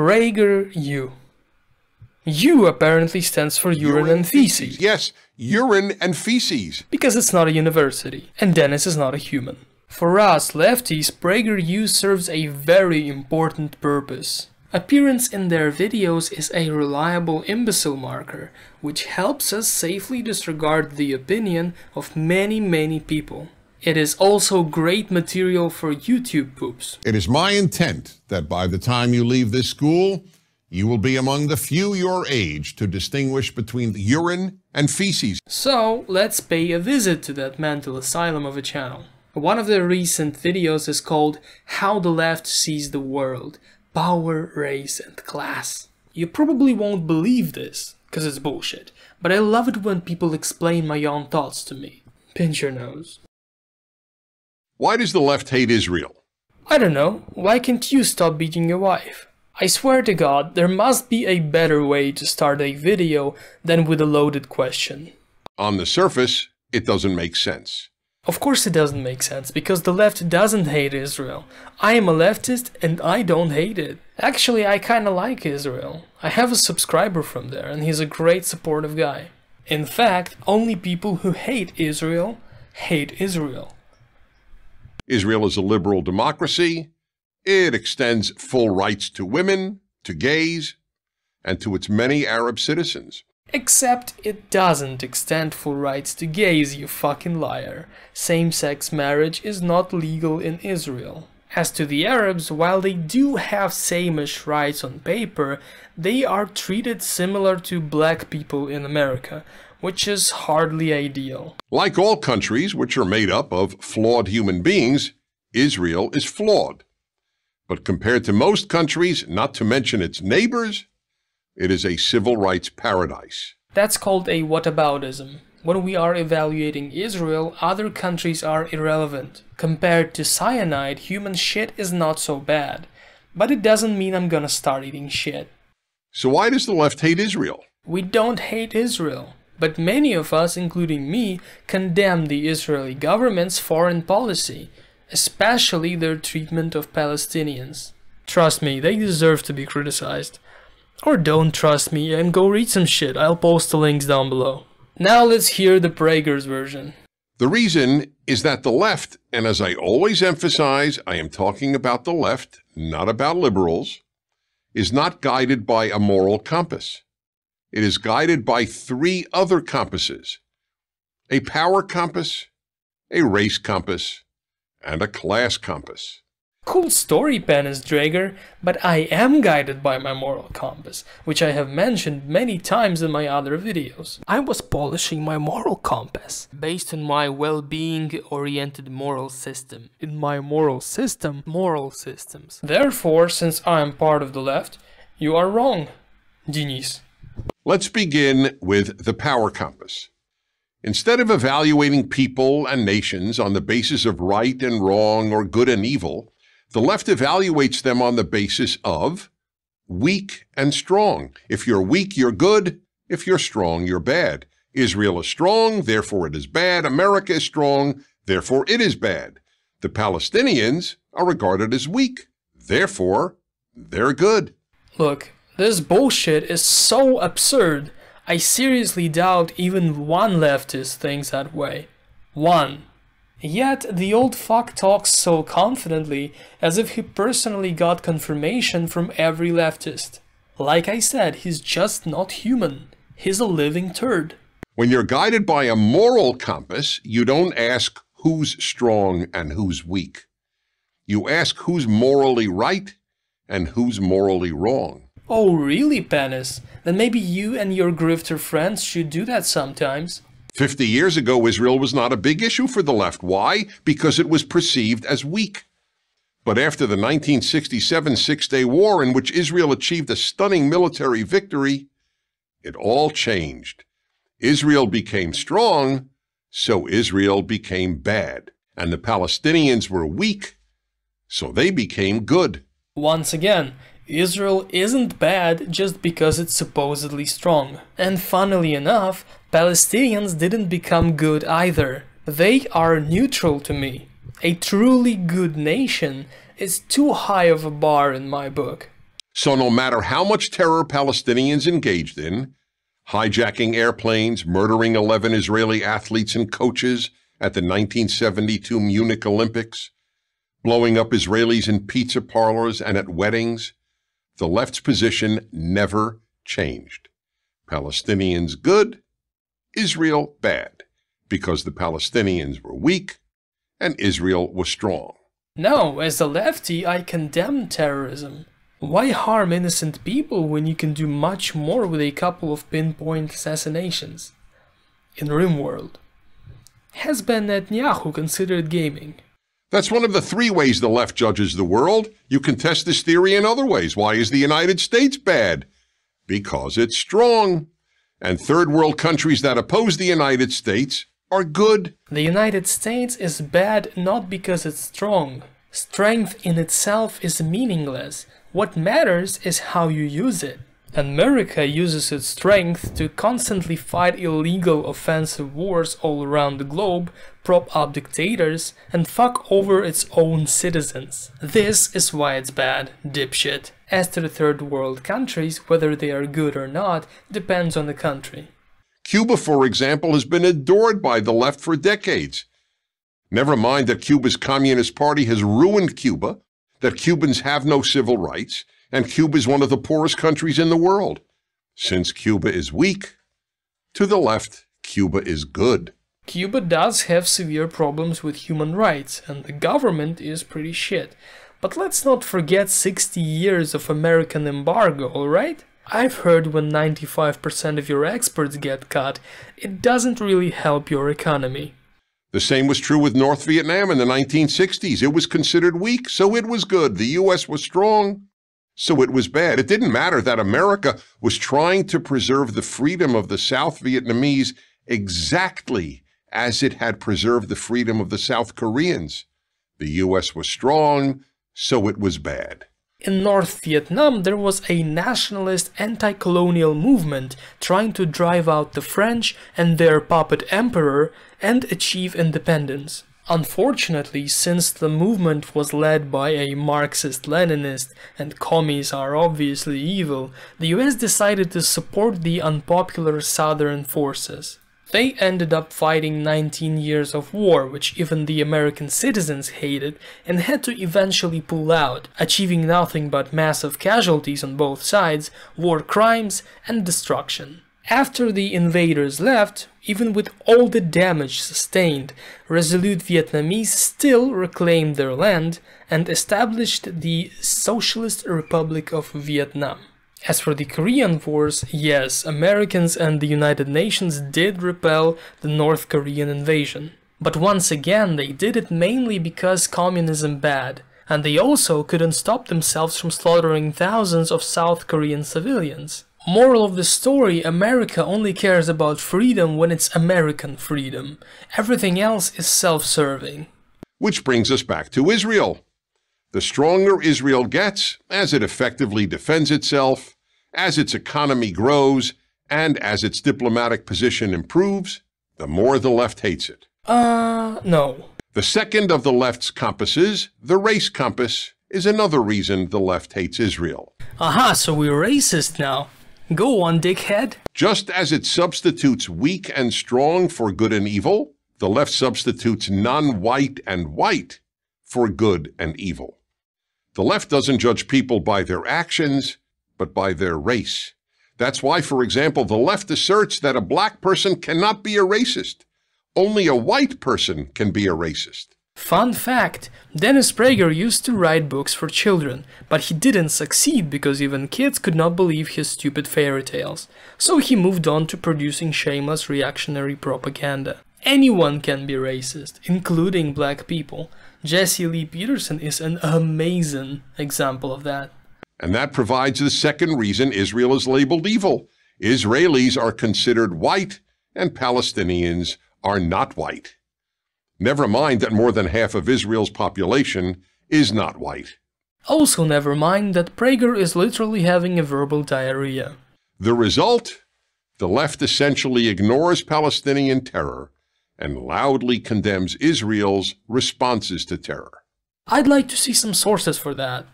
PragerU. U U apparently stands for urine, and feces. Yes, urine and feces. Because it's not a university, and Dennis is not a human. For us lefties, PragerU serves a very important purpose. Appearance in their videos is a reliable imbecile marker, which helps us safely disregard the opinion of many many people. It is also great material for YouTube poops. It is my intent that by the time you leave this school, you will be among the few your age to distinguish between urine and feces. So, let's pay a visit to that mental asylum of a channel. One of the recent videos is called How the Left Sees the World Power, Race and Class. You probably won't believe this, cause it's bullshit, but I love it when people explain my own thoughts to me. Pinch your nose. Why does the left hate Israel? I don't know, why can't you stop beating your wife? I swear to god, there must be a better way to start a video than with a loaded question. On the surface, it doesn't make sense. Of course it doesn't make sense, because the left doesn't hate Israel. I am a leftist and I don't hate it. Actually, I kinda like Israel. I have a subscriber from there and he's a great supportive guy. In fact, only people who hate Israel hate Israel. Israel is a liberal democracy, it extends full rights to women, to gays, and to its many Arab citizens. Except it doesn't extend full rights to gays, you fucking liar. Same-sex marriage is not legal in Israel. As to the Arabs, while they do have same-ish rights on paper, they are treated similar to black people in America, which is hardly ideal. Like all countries which are made up of flawed human beings, Israel is flawed. But compared to most countries, not to mention its neighbors, it is a civil rights paradise. That's called a whataboutism. When we are evaluating Israel, other countries are irrelevant. Compared to cyanide, human shit is not so bad. But it doesn't mean I'm gonna start eating shit. So why does the left hate Israel? We don't hate Israel. But many of us, including me, condemn the Israeli government's foreign policy especially their treatment of Palestinians. Trust me, they deserve to be criticized. Or don't trust me and go read some shit, I'll post the links down below. Now let's hear the Prager's version. The reason is that the left, and as I always emphasize, I am talking about the left, not about liberals, is not guided by a moral compass. It is guided by three other compasses a power compass, a race compass, and a class compass. Cool story, Penis Drager, but I am guided by my moral compass, which I have mentioned many times in my other videos. I was polishing my moral compass based on my well-being oriented moral system. In my moral system, moral systems. Therefore, since I am part of the left, you are wrong, Dennis. Let's begin with the power compass. Instead of evaluating people and nations on the basis of right and wrong or good and evil, the left evaluates them on the basis of weak and strong. If you're weak, you're good. If you're strong, you're bad. Israel is strong, therefore it is bad. America is strong, therefore it is bad. The Palestinians are regarded as weak, therefore they're good. Look, this bullshit is so absurd I seriously doubt even one leftist thinks that way. One. Yet the old fuck talks so confidently as if he personally got confirmation from every leftist. Like I said, he's just not human. He's a living turd. When you're guided by a moral compass, you don't ask who's strong and who's weak. You ask who's morally right and who's morally wrong. Oh really, Penis? Then maybe you and your grifter friends should do that sometimes. 50 years ago, Israel was not a big issue for the left. Why? Because it was perceived as weak. But after the 1967 Six Day War, in which Israel achieved a stunning military victory, it all changed. Israel became strong, so Israel became bad. And the Palestinians were weak, so they became good. Once again, Israel isn't bad just because it's supposedly strong. And funnily enough, Palestinians didn't become good either. They are neutral to me. A truly good nation is too high of a bar in my book. So no matter how much terror Palestinians engaged in, hijacking airplanes, murdering 11 Israeli athletes and coaches at the 1972 Munich Olympics, blowing up Israelis in pizza parlors and at weddings, the left's position never changed. Palestinians good, Israel bad, because the Palestinians were weak and Israel was strong. No, as a lefty, I condemn terrorism. Why harm innocent people when you can do much more with a couple of pinpoint assassinations? In RimWorld. Has Ben Netanyahu considered gaming? That's one of the three ways the left judges the world. You can test this theory in other ways. Why is the United States bad? Because it's strong. And third world countries that oppose the United States are good. The United States is bad not because it's strong. Strength in itself is meaningless. What matters is how you use it. America uses its strength to constantly fight illegal offensive wars all around the globe, prop up dictators, and fuck over its own citizens. This is why it's bad, dipshit. As to the third world countries, whether they are good or not depends on the country. Cuba, for example, has been adored by the left for decades. Never mind that Cuba's Communist Party has ruined Cuba, that Cubans have no civil rights, and Cuba is one of the poorest countries in the world. Since Cuba is weak, to the left, Cuba is good. Cuba does have severe problems with human rights, and the government is pretty shit. But let's not forget 60 years of American embargo, alright? I've heard when 95% of your exports get cut, it doesn't really help your economy. The same was true with North Vietnam in the 1960s. It was considered weak, so it was good. The U.S. was strong, so it was bad. It didn't matter that America was trying to preserve the freedom of the South Vietnamese exactly as it had preserved the freedom of the South Koreans. The U.S. was strong, so it was bad. In North Vietnam, there was a nationalist anti-colonial movement trying to drive out the French and their puppet emperor and achieve independence. Unfortunately, since the movement was led by a Marxist-Leninist and commies are obviously evil, the US decided to support the unpopular Southern forces. They ended up fighting 19 years of war, which even the American citizens hated, and had to eventually pull out, achieving nothing but massive casualties on both sides, war crimes, and destruction. After the invaders left, even with all the damage sustained, resolute Vietnamese still reclaimed their land and established the Socialist Republic of Vietnam. As for the Korean Wars, yes, Americans and the United Nations did repel the North Korean invasion. But once again, they did it mainly because communism bad, and they also couldn't stop themselves from slaughtering thousands of South Korean civilians. Moral of the story, America only cares about freedom when it's American freedom. Everything else is self-serving. Which brings us back to Israel. The stronger Israel gets as it effectively defends itself, as its economy grows, and as its diplomatic position improves, the more the left hates it. Uh, no. The second of the left's compasses, the race compass, is another reason the left hates Israel. Aha, so we're racist now. Go on, dickhead. Just as it substitutes weak and strong for good and evil, the left substitutes non-white and white for good and evil. The left doesn't judge people by their actions, but by their race. That's why, for example, the left asserts that a black person cannot be a racist. Only a white person can be a racist. Fun fact, Dennis Prager used to write books for children, but he didn't succeed because even kids could not believe his stupid fairy tales. So he moved on to producing shameless reactionary propaganda. Anyone can be racist, including black people. Jesse Lee Peterson is an amazing example of that. And that provides the second reason Israel is labeled evil. Israelis are considered white and Palestinians are not white. Never mind that more than half of Israel's population is not white. Also never mind that Prager is literally having a verbal diarrhea. The result? The left essentially ignores Palestinian terror and loudly condemns Israel's responses to terror. I'd like to see some sources for that.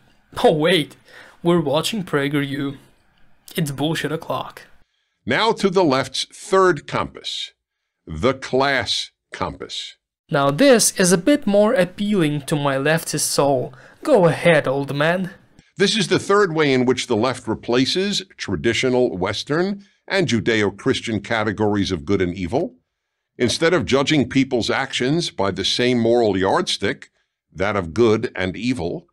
Oh wait, we're watching PragerU. It's bullshit o'clock. Now to the left's third compass, the class compass. Now this is a bit more appealing to my leftist soul. Go ahead, old man. This is the third way in which the left replaces traditional Western and Judeo Christian categories of good and evil. Instead of judging people's actions by the same moral yardstick, that of good and evil,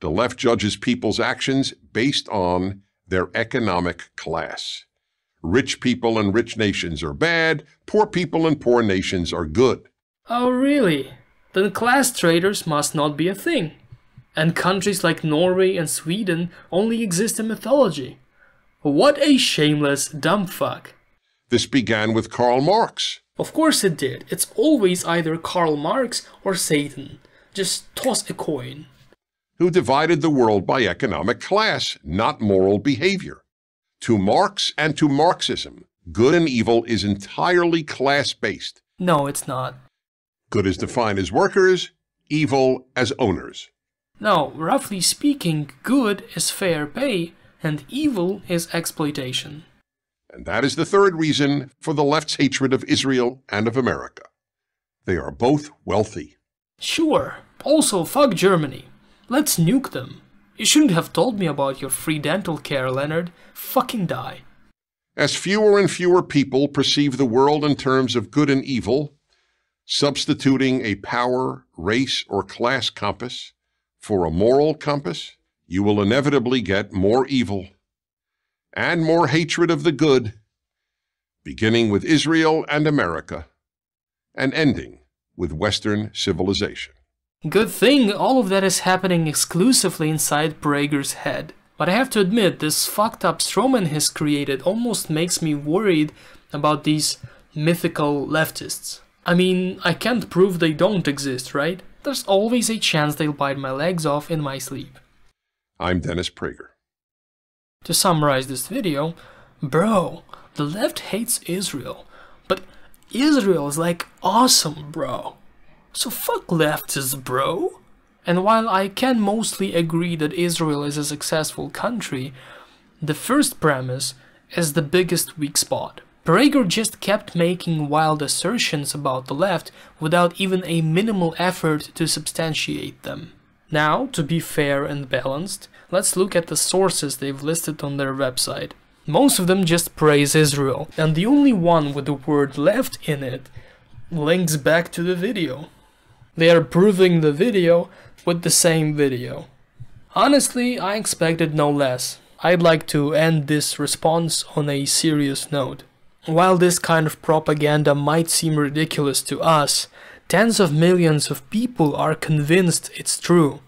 the left judges people's actions based on their economic class. Rich people and rich nations are bad, poor people and poor nations are good. Oh, really? Then class traders must not be a thing. And countries like Norway and Sweden only exist in mythology. What a shameless dumb fuck. This began with Karl Marx. Of course it did. It's always either Karl Marx or Satan. Just toss a coin. Who divided the world by economic class, not moral behavior. To Marx and to Marxism, good and evil is entirely class based. No, it's not. Good is defined as workers, evil as owners. No, roughly speaking, good is fair pay and evil is exploitation. And that is the third reason for the left's hatred of Israel and of America. They are both wealthy. Sure. Also, fuck Germany. Let's nuke them. You shouldn't have told me about your free dental care, Leonard. Fucking die. As fewer and fewer people perceive the world in terms of good and evil, substituting a power, race, or class compass for a moral compass, you will inevitably get more evil and more hatred of the good, beginning with Israel and America and ending with Western civilization. Good thing all of that is happening exclusively inside Prager's head. But I have to admit, this fucked up strawman he's created almost makes me worried about these mythical leftists. I mean, I can't prove they don't exist, right? There's always a chance they'll bite my legs off in my sleep. I'm Dennis Prager. To summarize this video, bro, the left hates Israel, but Israel is like awesome, bro. So fuck leftists, bro. And while I can mostly agree that Israel is a successful country, the first premise is the biggest weak spot. Prager just kept making wild assertions about the left without even a minimal effort to substantiate them. Now, to be fair and balanced, let's look at the sources they've listed on their website. Most of them just praise Israel, and the only one with the word left in it links back to the video. They are proving the video with the same video. Honestly, I expected no less. I'd like to end this response on a serious note. While this kind of propaganda might seem ridiculous to us, tens of millions of people are convinced it's true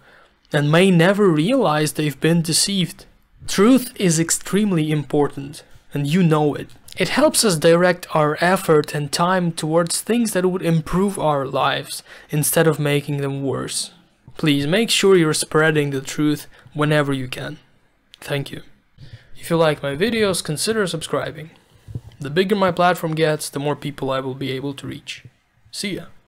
and may never realize they've been deceived. Truth is extremely important, and you know it. It helps us direct our effort and time towards things that would improve our lives instead of making them worse. Please make sure you're spreading the truth whenever you can. Thank you. If you like my videos, consider subscribing. The bigger my platform gets, the more people I will be able to reach. See ya.